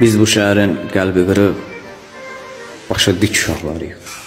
Biz bu şəhərin qəlbi qırıq, başı dik uşaqlarıyıq.